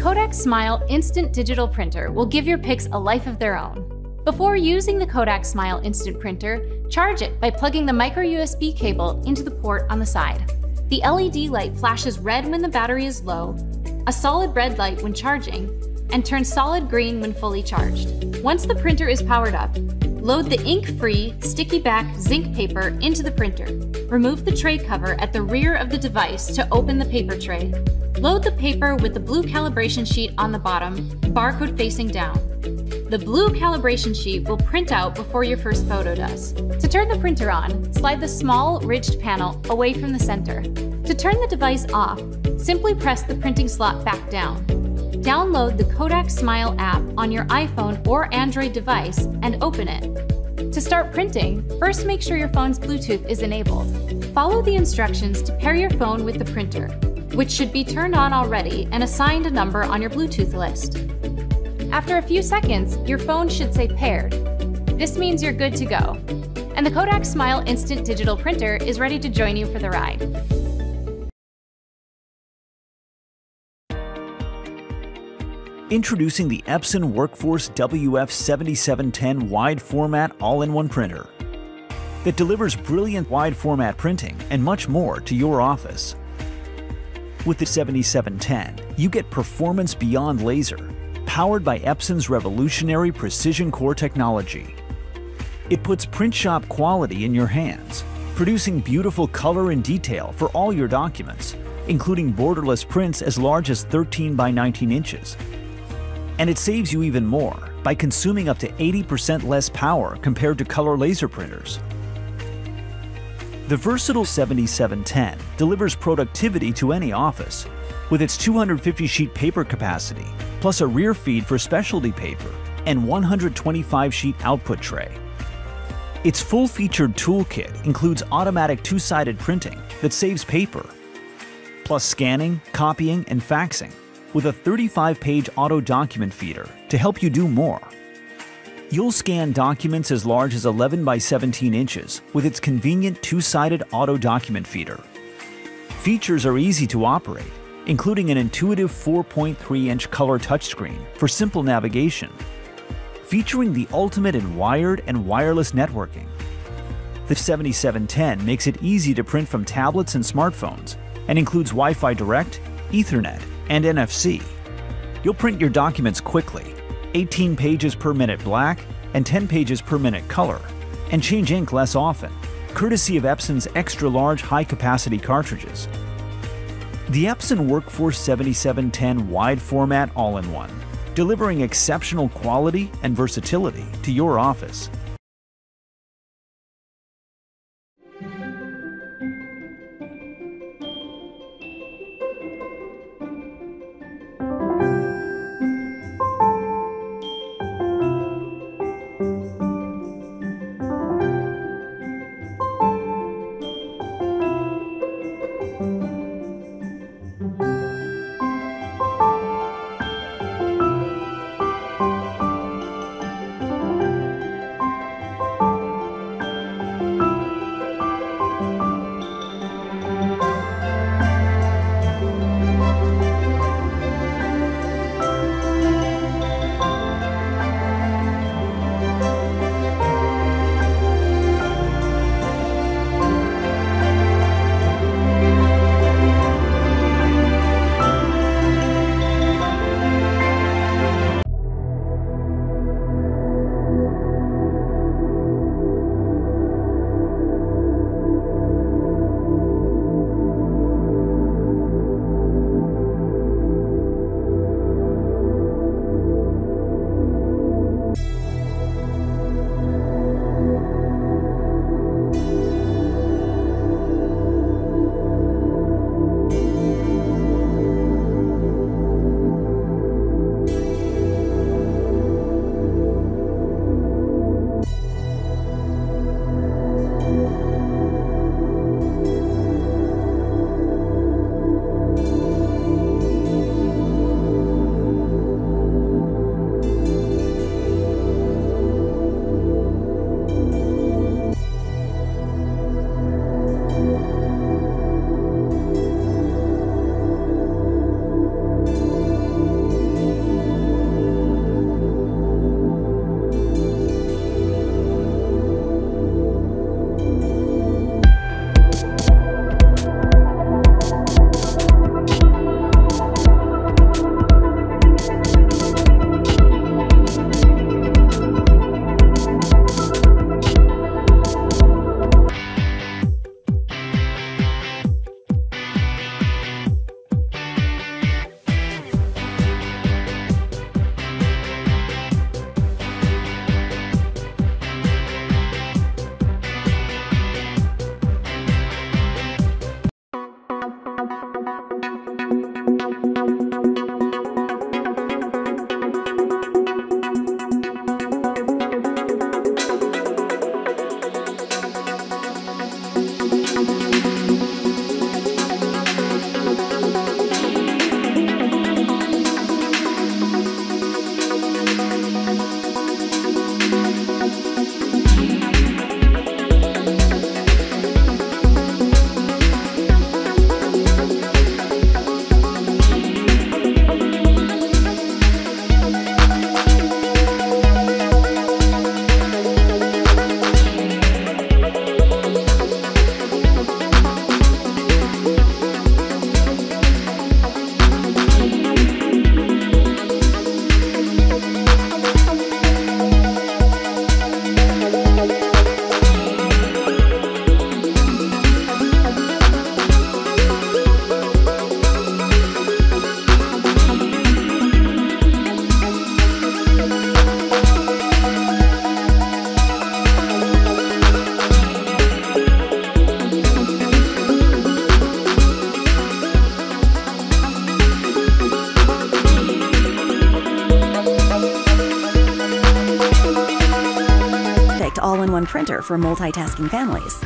Kodak Smile Instant Digital Printer will give your pics a life of their own. Before using the Kodak Smile Instant Printer, charge it by plugging the micro USB cable into the port on the side. The LED light flashes red when the battery is low, a solid red light when charging, and turns solid green when fully charged. Once the printer is powered up, load the ink-free, sticky-back ZINK paper into the printer. Remove the tray cover at the rear of the device to open the paper tray. Load the paper with the blue calibration sheet on the bottom, barcode facing down. The blue calibration sheet will print out before your first photo does. To turn the printer on, slide the small, ridged panel away from the center. To turn the device off, simply press the printing slot back down. Download the Kodak Smile app on your iPhone or Android device and open it. To start printing, first make sure your phone's Bluetooth is enabled. Follow the instructions to pair your phone with the printer, which should be turned on already and assigned a number on your Bluetooth list. After a few seconds, your phone should say paired. This means you're good to go. And the Kodak Smile Instant Digital Printer is ready to join you for the ride. Introducing the Epson Workforce WF7710 wide format all-in-one printer that delivers brilliant wide format printing and much more to your office. With the 7710, you get performance beyond laser powered by Epson's revolutionary precision core technology. It puts print shop quality in your hands, producing beautiful color and detail for all your documents, including borderless prints as large as 13 by 19 inches. And it saves you even more by consuming up to 80% less power compared to color laser printers. The versatile 7710 delivers productivity to any office with its 250 sheet paper capacity plus a rear feed for specialty paper and 125 sheet output tray. Its full-featured toolkit includes automatic two-sided printing that saves paper, plus scanning, copying, and faxing, with a 35-page auto document feeder to help you do more. You'll scan documents as large as 11 by 17 inches with its convenient two-sided auto document feeder. Features are easy to operate including an intuitive 4.3-inch color touchscreen for simple navigation, featuring the ultimate in wired and wireless networking. The 7710 makes it easy to print from tablets and smartphones and includes Wi-Fi Direct, Ethernet, and NFC. You'll print your documents quickly, 18 pages per minute black and 10 pages per minute color, and change ink less often, courtesy of Epson's extra-large high-capacity cartridges. The Epson Workforce 7710 wide format all-in-one, delivering exceptional quality and versatility to your office. Printer for multitasking families.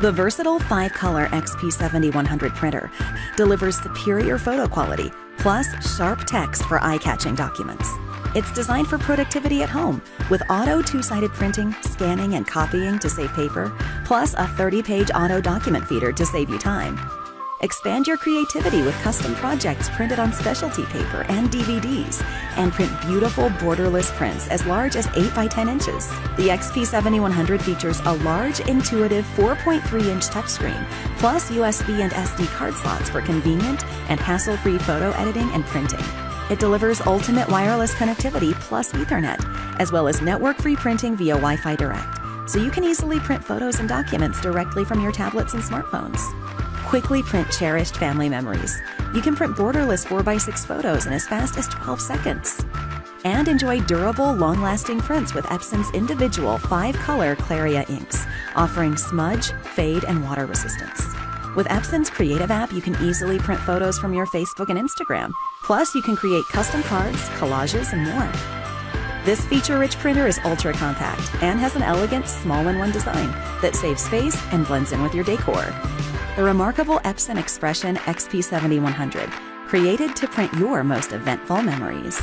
The versatile 5 color XP7100 printer delivers superior photo quality plus sharp text for eye catching documents. It's designed for productivity at home with auto two sided printing, scanning, and copying to save paper, plus a 30 page auto document feeder to save you time. Expand your creativity with custom projects printed on specialty paper and DVDs, and print beautiful borderless prints as large as 8 by 10 inches. The XP7100 features a large, intuitive 4.3 inch touchscreen, plus USB and SD card slots for convenient and hassle free photo editing and printing. It delivers ultimate wireless connectivity plus Ethernet, as well as network free printing via Wi Fi Direct, so you can easily print photos and documents directly from your tablets and smartphones. Quickly print cherished family memories. You can print borderless 4x6 photos in as fast as 12 seconds. And enjoy durable, long lasting prints with Epson's individual 5 color Claria inks, offering smudge, fade, and water resistance. With Epson's Creative app, you can easily print photos from your Facebook and Instagram. Plus, you can create custom cards, collages, and more. This feature rich printer is ultra compact and has an elegant small in one design that saves space and blends in with your decor. The remarkable Epson Expression XP7100, created to print your most eventful memories.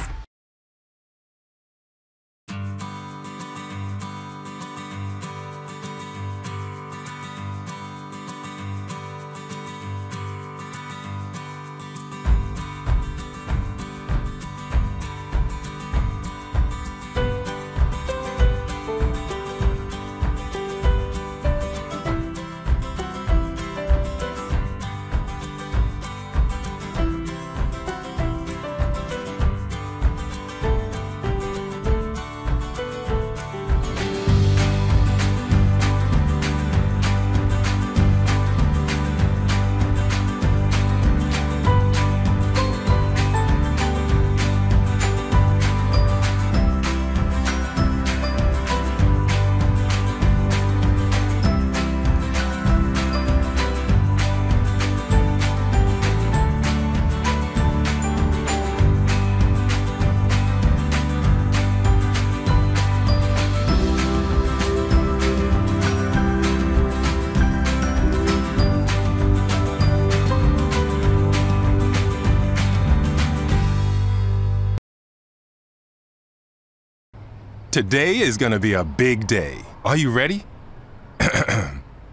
Today is gonna be a big day. Are you ready?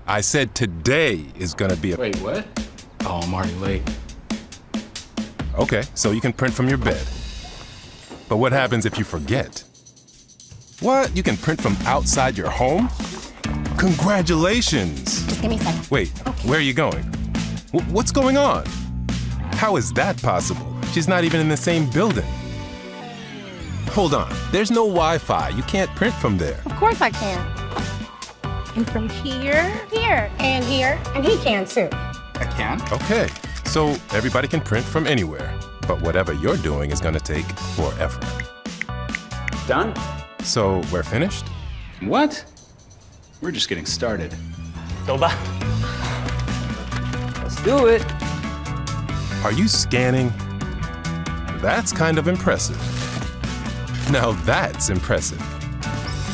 I said today is gonna be a. Wait, what? Oh, I'm already late. Okay, so you can print from your bed. But what happens if you forget? What? You can print from outside your home? Congratulations! Just give me a second. Wait, where are you going? W- what's going on? How is that possible? She's not even in the same building. Hold on, there's no Wi Fi. You can't print from there. Of course I can. And from here, here, and here, and he can too. I can? Okay, so everybody can print from anywhere. But whatever you're doing is gonna take forever. Done? So we're finished? What? We're just getting started. 走吧。Let's do it. Are you scanning? That's kind of impressive. Now that's impressive.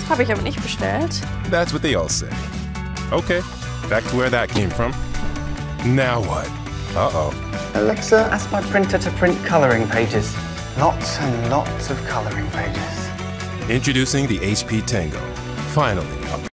Habe ich aber nicht bestellt. That's what they all say. Okay, back to where that came from. Now what? Uh oh. Alexa, ask my printer to print coloring pages. Lots and lots of coloring pages. Introducing the HP Tango. Finally, a